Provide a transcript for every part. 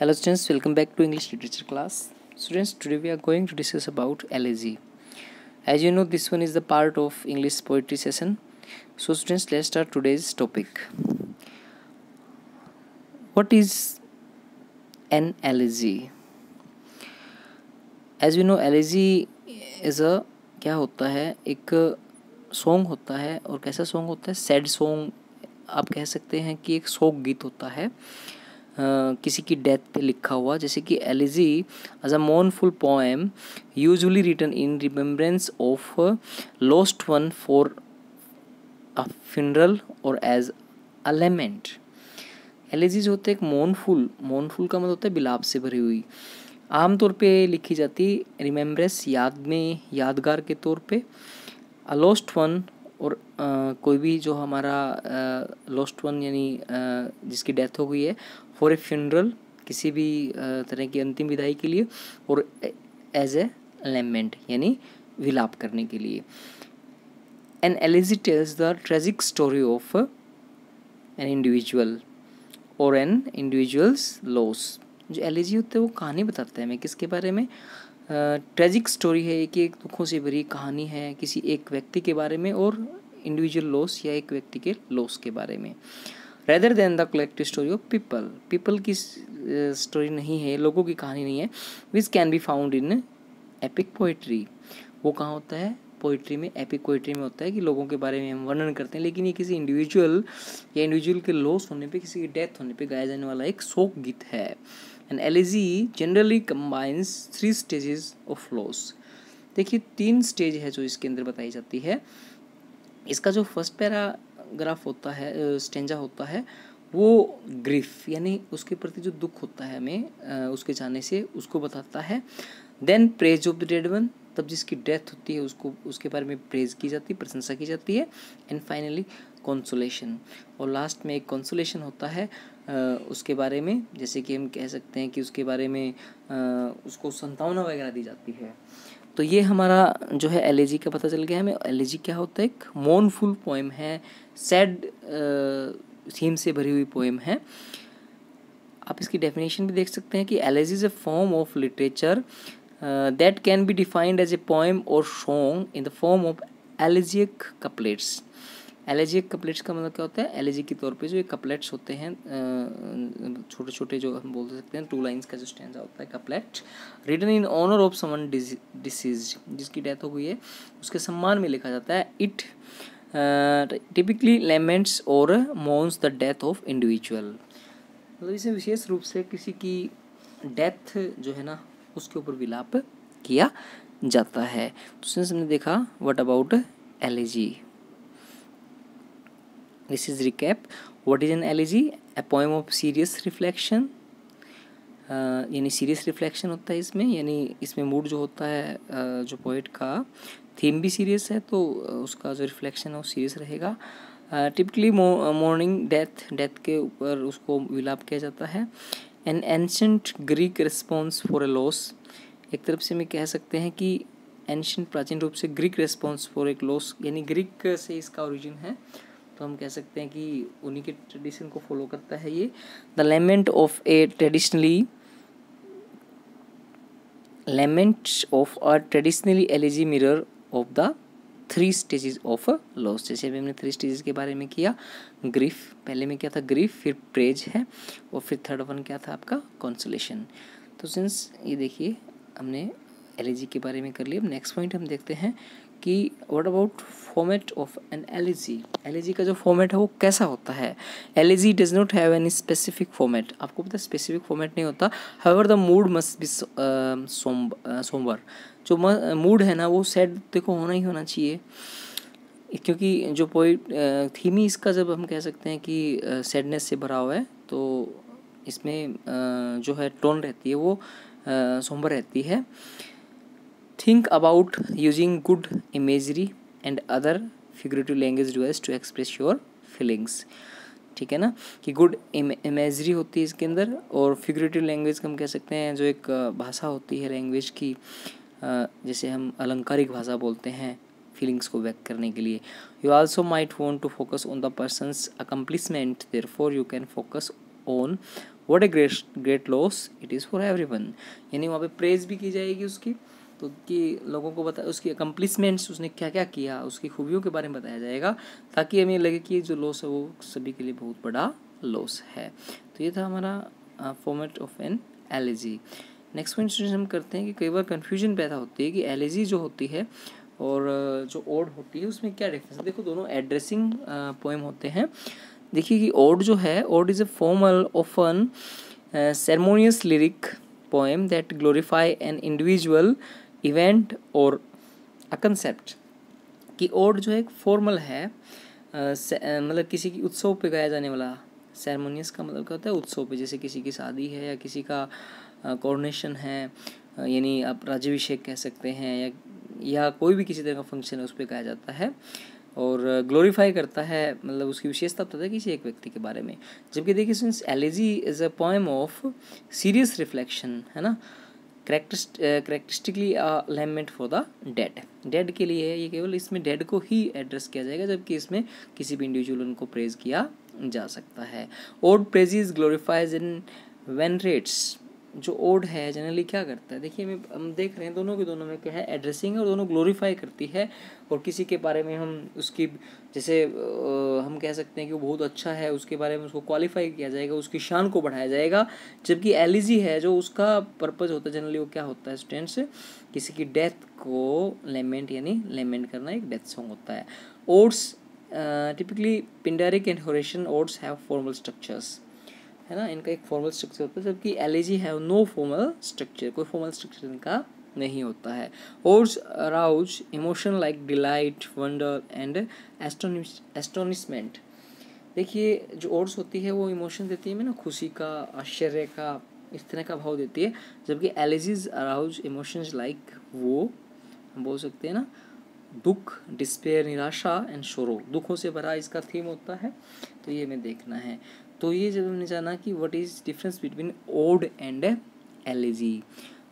Hello students, welcome back to English literature class. Students, today we are going to discuss about elegy. As you know, this one is the part of English poetry session. So students, let's start today's topic. What is an elegy? As you know, elegy is a क्या होता है एक song होता है और कैसा song होता है सैड सॉन्ग आप कह सकते हैं कि एक शोक गीत होता है किसी की डेथ पे लिखा हुआ जैसे कि elegy as a mournful poem usually written in remembrance of lost one for a funeral और एज अ लेमेंट एलिजीज होते एक मोर्नफुल मोर्नफुल का मतलब होता है बिलाप से भरी हुई। आमतौर पे लिखी जाती रिमेम्बरेंस याद में यादगार के तौर पे। अ लॉस्ट वन और आ, कोई भी जो हमारा लॉस्ट वन यानी जिसकी डेथ हो गई है फॉर ए फ्यूनरल किसी भी तरह की अंतिम विदाई के लिए और एज ए लेमेंट यानी विलाप करने के लिए। An elegy tells the tragic story of an individual और एन इंडिविजुअल्स लॉस जो एलिजी होते हैं वो कहानी बताते हैं मैं किसके बारे में? ट्रेजिक uh, स्टोरी है कि एक दुखों से भरी कहानी है किसी एक व्यक्ति के बारे में और इंडिविजुअल लॉस या एक व्यक्ति के लॉस के बारे में। Rather than the collective story of people people की स्टोरी नहीं है, लोगों की कहानी नहीं है which can be found in epic poetry वो कहाँ होता है? पोइट्री में एपिक पोइट्री में होता है कि लोगों के बारे में हम वर्णन करते हैं, लेकिन ये किसी इंडिविजुअल या इंडिविजुअल के लॉस होने पे, किसी की डेथ होने पे गाया जाने वाला एक शोक गीत है। And elegy generally combines three stages of loss देखिए, तीन स्टेज है जो इसके अंदर बताई जाती है। इसका जो फ़र्स्ट पैराग्राफ होता है स्टेंजा होता है, वो ग्रीफ, यानी उसके प्रति जो दुख होता है हमें उसके जाने से, उसको बताता है। Then praise of the dead one तब जिसकी डेथ होती है, उसको, उसके बारे में प्रेज की जाती है, प्रशंसा की जाती है। एंड फाइनली कॉन्सोलेशन और लास्ट में एक कॉन्सोलेशन होता है उसके बारे में, जैसे कि हम कह सकते हैं कि उसके बारे में उसको संतावना वगैरह दी जाती है। तो ये हमारा जो है एल का पता चल गया हमें। एल क्या होता है? एक मोनफुल पोएम है सैड थीम से भरी हुई पोएम है। आप इसकी डेफिनेशन भी देख सकते हैं कि elegy is a form of literature that can be defined as a poem और song in the form of elegiac couplets elegiac couplets का मतलब क्या होता है? एलेजी के तौर पे जो ये कपलेट्स होते हैं छोटे छोटे जो हम बोल सकते हैं टू लाइंस का जो स्टैंड होता है couplet written in honour of someone deceased जिसकी डेथ हो गई है, उसके सम्मान में लिखा जाता है इट टिपिकली लेमेंट्स और moans the death of individual मतलब इसे विशेष रूप से किसी की डेथ जो है ना, उसके ऊपर विलाप किया जाता है। तो सिंस हमने देखा what about elegy this is recap what is an elegy a poem of serious reflection यानी सीरियस रिफ्लेक्शन होता है इसमें. यानी इसमें मूड जो होता है uh, जो पोइट का थीम भी सीरियस है तो उसका जो रिफ्लेक्शन है वो सीरियस रहेगा. टिपिकली मॉर्निंग डेथ डेथ के ऊपर उसको विलाप किया जाता है. An ancient Greek response for a loss एक तरफ़ से मैं कह सकते हैं कि एंशंट प्राचीन रूप से ग्रीक रिस्पॉन्स फॉर एक लॉस यानी ग्रीक से इसका ओरिजिन है. तो हम कह सकते हैं कि उन्हीं के ट्रेडिशन को फॉलो करता है ये। The lament of a traditionally lament of a traditionally elegy mirror of the three stages of loss जैसे अभी हमने थ्री स्टेजेस के बारे में किया ग्रीफ पहले में क्या था? ग्रीफ फिर प्रेज है, और फिर थर्ड वन क्या था आपका? कॉन्सोलेशन तो सिंस ये देखिए, हमने एल के बारे में कर लिया। अब नेक्स्ट पॉइंट हम देखते हैं कि what about format of an L L का जो फॉर्मेट है, वो कैसा होता है? Elegy does not have any specific format आपको पता स्पेसिफिक फॉर्मेट नहीं होता। However the mood must be sombre जो मूड है ना, वो सैड देखो होना ही होना चाहिए। क्योंकि जो पोइट थीम ही, इसका जब हम कह सकते हैं कि सैडनेस से भरा हुआ है तो इसमें जो है टोन रहती है, वो सोमबर रहती है। Think about using good imagery and other figurative language device to express your feelings ठीक है ना? कि गुड इमेजरी होती है इसके अंदर और फिगरेटिव लैंग्वेज हम कह सकते हैं जो एक भाषा होती है लैंग्वेज की जैसे हम अलंकारिक भाषा बोलते हैं फीलिंग्स को व्यक्त करने के लिए। You also might want to focus on the person's accomplishment therefore you can focus on what a great great loss it is for everyone यानी वहाँ पे प्रेज भी की जाएगी उसकी तो कि लोगों को बता, उसकी अकम्पलिसमेंट्स उसने क्या क्या किया उसकी खूबियों के बारे में बताया जाएगा, ताकि हमें लगे कि जो लॉस है वो सभी के लिए बहुत बड़ा लॉस है। तो ये था हमारा format of an elegy next point हम करते हैं कि कई बार कन्फ्यूज़न पैदा होती है कि एलर्जी जो होती है और जो ओड होती है, उसमें क्या डिफरेंस देखो, दोनों एड्रेसिंग पोएम होते हैं। देखिए कि ओड जो है ode is a formal often ceremonious lyric poem that glorify an individual event और अ कंसेप्ट कि ओड जो है एक फॉर्मल है मतलब किसी की उत्सव पे गाया जाने वाला सेरेमोनियस का मतलब क्या होता है? उत्सव पे, जैसे किसी की शादी है या किसी का कॉर्नेशन है यानी आप राज्यभिषेक कह सकते हैं या या कोई भी किसी तरह का फ़ंक्शन है, उस पर गाया जाता है। और ग्लोरीफाई करता है मतलब उसकी विशेषता बताता है किसी एक व्यक्ति के बारे में। जबकि देखिए since elegy is a poem of serious reflection है ना? Characteristically a lament for the dead dead के लिए है ये केवल इसमें डेड को ही एड्रेस किया जाएगा, जबकि इसमें किसी भी इंडिविजुअल को प्रेज किया जा सकता है। Ode praises glorifies in venerates जो ओड है जनरली क्या करता है? देखिए, मैं, हम देख रहे हैं दोनों के दोनों में क्या है एड्रेसिंग है और दोनों ग्लोरीफाई करती है और किसी के बारे में हम उसकी, जैसे हम कह सकते हैं कि वो बहुत अच्छा है, उसके बारे में उसको क्वालिफाई किया जाएगा, उसकी शान को बढ़ाया जाएगा, जबकि एलिजी है जो उसका पर्पज़ होता है जनरली वो क्या होता है स्टूडेंट्स किसी की डेथ को लेमेंट यानी लेमेंट करना एक डेथ सॉन्ग होता है। Odes typically Pindaric and Horatian odes have formal structures है ना, इनका एक फॉर्मल स्ट्रक्चर होता है, जबकि एल है नो फॉर्मल स्ट्रक्चर कोई फॉर्मल स्ट्रक्चर इनका नहीं होता है। Odes arouse emotion like delight wonder and astonishment देखिए, जो ओर्स होती है, वो इमोशन देती है ना, खुशी का, आश्चर्य का, इस तरह का भाव देती है, जबकि एलिजीज अराउज इमोशंस लाइक वो, हम बोल सकते हैं ना, दुख डिस्पेयर निराशा एंड शोरो दुखों से भरा इसका थीम होता है तो ये हमें देखना है। तो ये जब हमने जाना कि what is difference between ode and L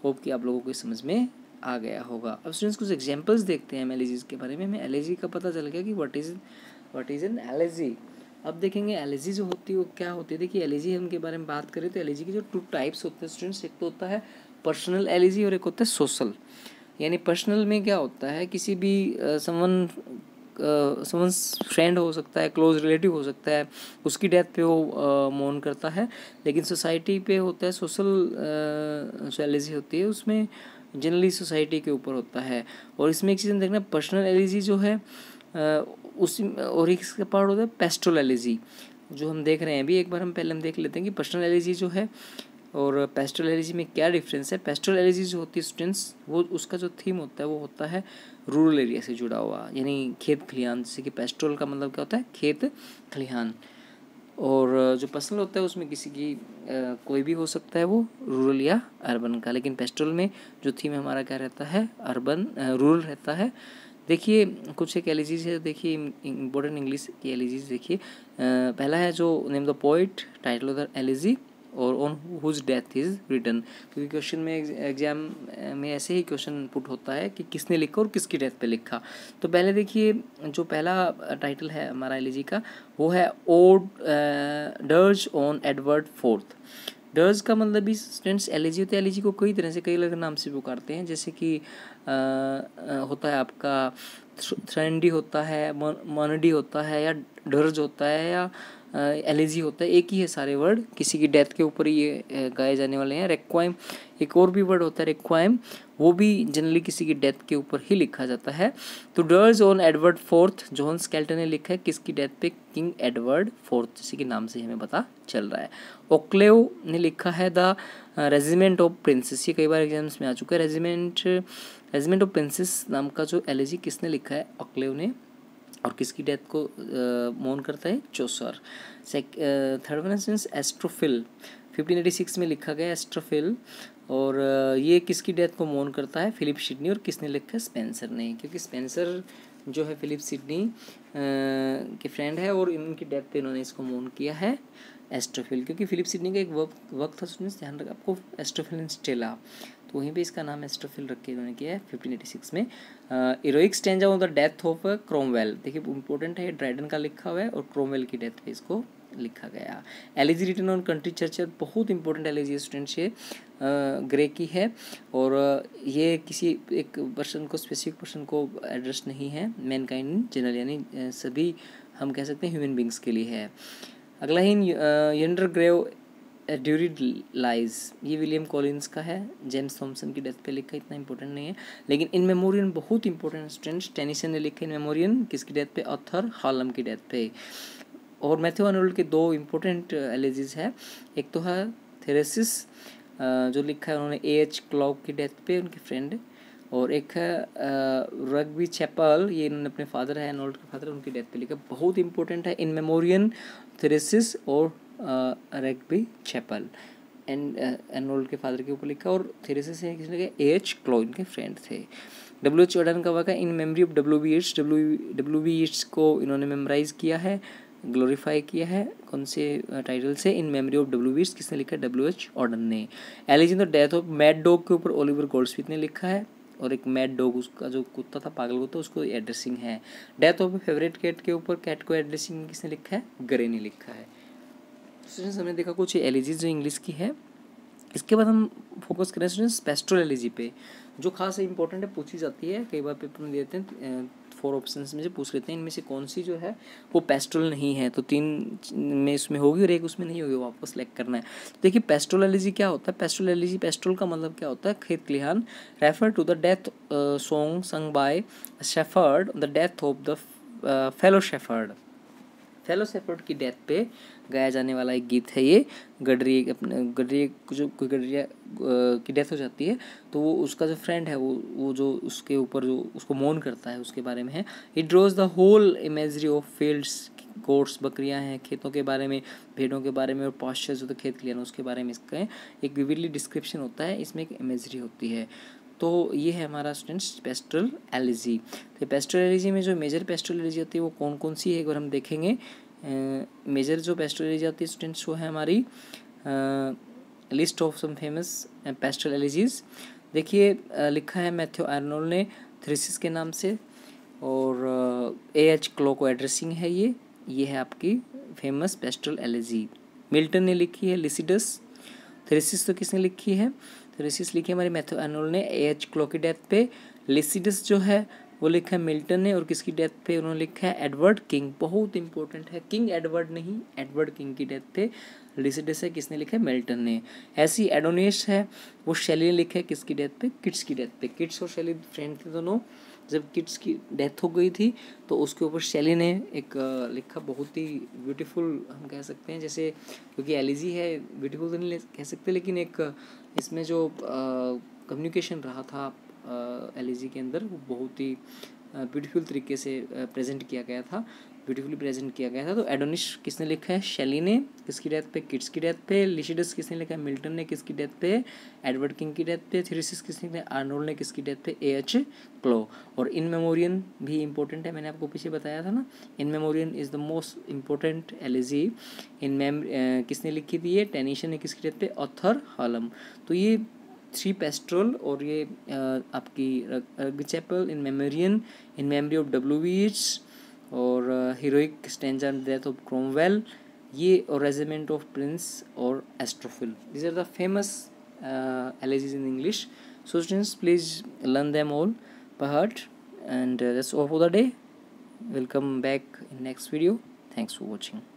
hope कि आप लोगों को समझ में आ गया होगा। अब स्टूडेंट्स कुछ एग्जांपल्स देखते हैं एम के बारे में। हमें एल का पता चल गया कि what is what is an L अब देखेंगे एल जो होती है वो क्या होती है। देखिए एल हम के बारे में बात करें तो एल की जो टू टाइप्स होते हैं स्टूडेंट्स एक तो होता है पर्सनल एल और एक होता है सोशल यानी पर्सनल में क्या होता है? किसी भी समवन समन फ्रेंड हो सकता है क्लोज रिलेटिव हो सकता है, उसकी डेथ पे वो मोन करता है। लेकिन सोसाइटी पे होता है सोशल एलिजी होती है, उसमें जनरली सोसाइटी के ऊपर होता है। और इसमें एक चीज़ हम देखना पर्सनल एलिजी जो है उस, और एक इसका पार्ट होता है पेस्ट्रोल एलिजी जो हम देख रहे हैं, अभी एक बार हम पहले हम देख लेते हैं कि पर्सनल एलिजी जो है और पेस्ट्रोल एलर्जी में क्या डिफरेंस है? पेस्ट्रोल एलर्जी जो होती है स्टूडेंट्स वो उसका जो थीम होता है वो होता है रूरल एरिया से जुड़ा हुआ यानी खेत खलिहान। जैसे कि पेस्ट्रोल का मतलब क्या होता है? खेत खलिहान। और जो पर्सनल होता है उसमें किसी की आ, कोई भी हो सकता है वो रूरल या अर्बन का। लेकिन पेस्ट्रोल में जो थीम हमारा क्या रहता है? अर्बन रूरल रहता है। देखिए कुछ एक एलिजीज है देखिए इम्पोर्टेंट इंग्लिश की एलिजीज देखिए। पहला है जो name the poet title of the elegy और on whose death is written क्योंकि क्वेश्चन में एग्ज़ाम में ऐसे ही क्वेश्चन पुट होता है कि किसने लिखा और किसकी डेथ पे लिखा। तो पहले देखिए, जो पहला टाइटल है हमारा एल का, वो है ode dirge on Edward fourth dirge का मतलब भी स्टूडेंट्स एल होते हैं एल को कई तरह से कई अलग नाम से पुकारते हैं, जैसे कि होता है आपका थ्रेंडी होता है मोनडी होता है या डर्ज होता है या एलिजी होता है, एक ही है सारे वर्ड। किसी की डेथ के ऊपर ये गाए जाने वाले हैं। रेक्वाइम, एक और भी वर्ड होता है रिक्वाइम। वो भी जनरली किसी की डेथ के ऊपर ही लिखा जाता है। तो dirge on Edward fourth, John Skelton ने लिखा है, किसकी डेथ पे किंग एडवर्ड फोर्थ, जैसे कि नाम से हमें पता चल रहा है। ओक्लेव ने लिखा है द, रेजिमेंट ऑफ़ प्रिंसेस। ये कई बार एग्ज़ाम्स में आ चुका है। रेजिमेंट रेजिमेंट ऑफ़ प्रिंसेस नाम का जो एलिजी किसने लिखा है? ओक्लेव ने। और किसकी डेथ को मोन करता है? Chaucer. Third one sense Astrophel 1586 में लिखा गया एस्ट्रोफिल और ये किसकी डेथ को मोन करता है? फिलिप सिडनी और किसने लिखा है? स्पेंसर ने। क्योंकि स्पेंसर जो है फिलिप सिडनी के फ्रेंड है और इनकी डेथ पे इन्होंने इसको मोन किया है एस्ट्रोफिल क्योंकि फिलिप सिडनी का एक वक्त वक्त था, सुनिए, ध्यान रखा आपको एस्ट्रोफिल इन स्टेला तो वहीं पे इसका नाम एस्ट्रोफिल रख के इन्होंने किया है फिफ्टीन एटी सिक्स में। Heroic stanza on the death of Cromwell देखिए इंपॉर्टेंट है ड्राइडन का लिखा हुआ है और क्रोमवेल की डेथ पे इसको लिखा गया। Elegy written on country churchyard बहुत इंपॉर्टेंट एलिजी स्टूडेंट्स ये ग्रे की है। और ये किसी एक पर्सन को स्पेसिफिक पर्सन को एड्रेस नहीं है। मैन काइंड जनरल यानी सभी, हम कह सकते हैं ह्यूमन बींग्स के लिए है। अगला ही यंडर ग्रेव ड्यूरिड लाइज ये विलियम कॉलिन्स का है जेम्स थॉमसन की डेथ पे लिखा इतना इंपॉर्टेंट नहीं है, लेकिन इन मेमोरियन बहुत इंपॉर्टेंट स्टूडेंट्स टेनिसन ने लिखा इन मेमोरियन किसकी डेथ पे? ऑथर हॉलम की डेथ पे। और मैथ्यू अनोल्ड के दो इम्पोर्टेंट एलिजीज है। एक तो है थेरेसिस जो लिखा है उन्होंने ए एच क्लॉक की डेथ पे, उनके फ्रेंड और एक है रगबी चैपल ये इन्होंने अपने फादर है अनोल्ड के फादर उनकी डेथ पे लिखा बहुत इंपॉर्टेंट है इन मेमोरियन थेरेसिस और रेगबी चैपल। एंड एनरोल्ड के फादर के ऊपर लिखा और थेरेसिस है किसने लिखा? ए एच क्लो इनके फ्रेंड थे। डब्ल्यू एच ऑर्डन का वाक़ा in memory of W B Yeats W W B Yeats को इन्होंने मेमोराइज किया है ग्लोरीफाई किया है। कौन से टाइटल से in memory of W Yeats किसने लिखा? है डब्ल्यू एच ऑर्डन ने। Elegy on the death of mad dog के ऊपर ओलिवर गोल्डस्मिथ ने लिखा है और एक मैड डॉग उसका जो कुत्ता था, पागल कुत्ता, उसको एड्रेसिंग है। डेथ ऑफ़ फेवरेट कैट के ऊपर कैट को एड्रेसिंग किसने लिखा है? गरे ने लिखा है। स्टूडेंट्स हमने देखा कुछ एलिजीज जो इंग्लिश की है। इसके बाद हम फोकस करें स्टूडेंट्स पेस्ट्रोल एलिजी पे, जो खास इंपॉर्टेंट है, पूछी जाती है। कई बार पेपर में देते हैं फोर ऑप्शंस में से पूछ लेते हैं, इनमें से कौन सी जो है, वो पेस्ट्रोल नहीं है। तो तीन में इसमें होगी और एक उसमें नहीं होगी, वो आपको सेलेक्ट करना है। तो देखिए पेस्ट्रोल एलिजी क्या होता है? पेस्ट्रोल एलिजी पेस्ट्रोल का मतलब क्या होता है? खेत क्लिहान refer to the death song sung by shepherd the death of the fellow shepherd fellow shepherd की डेथ पे गाया जाने वाला एक गीत है ये गडरी अपने गडरी जो गडरिया की डेथ हो जाती है तो वो उसका जो फ्रेंड है, वो वो जो उसके ऊपर जो उसको मोन करता है, उसके बारे में है। It draws the whole imagery of fields goats बकरियाँ हैं, खेतों के बारे में, भेड़ों के बारे में और पॉस्चर जो तो खेत क्लियर उसके बारे में इसका एक विविडली डिस्क्रिप्शन होता है, इसमें एक इमेजरी होती है। तो ये है हमारा स्टूडेंट्स पेस्ट्रल एलिजी तो पेस्ट्रल एलिजी में जो मेजर पेस्ट्रल एलिजी होती है, वो कौन कौन सी है बार हम देखेंगे। मेजर जो पेस्ट्रल एलिजी आती है स्टूडेंट्स वो है हमारी list of some famous pastoral elegies देखिए लिखा है मैथ्यू आर्नोल ने, थ्रिसिस के नाम से, और ए एच क्लो को एड्रेसिंग है ये। ये है आपकी फ़ेमस पेस्ट्रल एलिजी मिल्टन ने लिखी है, लिसिडस। थ्रिसिस तो किसने लिखी है? थ्रिसिस लिखी है हमारे मैथ्यू एनोल ने ए एच क्लो की डेथ पे लिसिडस जो है, वो लिखा है मिल्टन ने, और किसकी डेथ पे उन्होंने लिखा है? एडवर्ड किंग बहुत इंपॉर्टेंट है। किंग एडवर्ड नहीं एडवर्ड किंग की डेथ पे लिसिडस है, किसने लिखा है? मिल्टन ने। ऐसी एडोनियस है, वो शैली ने लिखा है, किसकी डेथ पे? किड्स की डेथ पे। किड्स और शैली फ्रेंड थे दोनों। जब किड्स की डेथ हो गई थी तो उसके ऊपर शैली ने एक लिखा बहुत ही ब्यूटीफुल हम कह सकते हैं, जैसे क्योंकि एलिजी है ब्यूटीफुल तो नहीं कह सकते, लेकिन एक, इसमें जो कम्युनिकेशन रहा था एल के अंदर, वो बहुत ही ब्यूटीफुल तरीके से प्रेजेंट किया गया था। ब्यूटीफुली प्रेजेंट किया गया था। तो एडोनिश किसने लिखा है? शेली ने। किसकी डेथ पे? किड्स की डेथ पे। लिशिडस किसने लिखा है? मिल्टन ने किसकी डेथ पे? एडवर्ड किंग की डेथ पे। थ्रिसिस किसने लिखा है? आर्नोल्ड ने किसकी डेथ पे? ए एच क्लो और इन मेमोरियन भी इंपॉर्टेंट है। मैंने आपको पीछे बताया था ना। In Memoriam is the most important elegy in mem किसने लिखी थी ये? टेनिशन ने किसकी डेथ पे? ऑथर हॉलम तो ये थ्री पेस्ट्रोल और ये आपकी chapel In Memoriam in memory of W Yeats और heroic stanzas death of Cromwell ये और रेजिमेंट ऑफ़ प्रिंस और Astrophel these are the famous elegies in English so students please learn them all पहट uh, that's all for the day. Back in next video. Thanks for watching.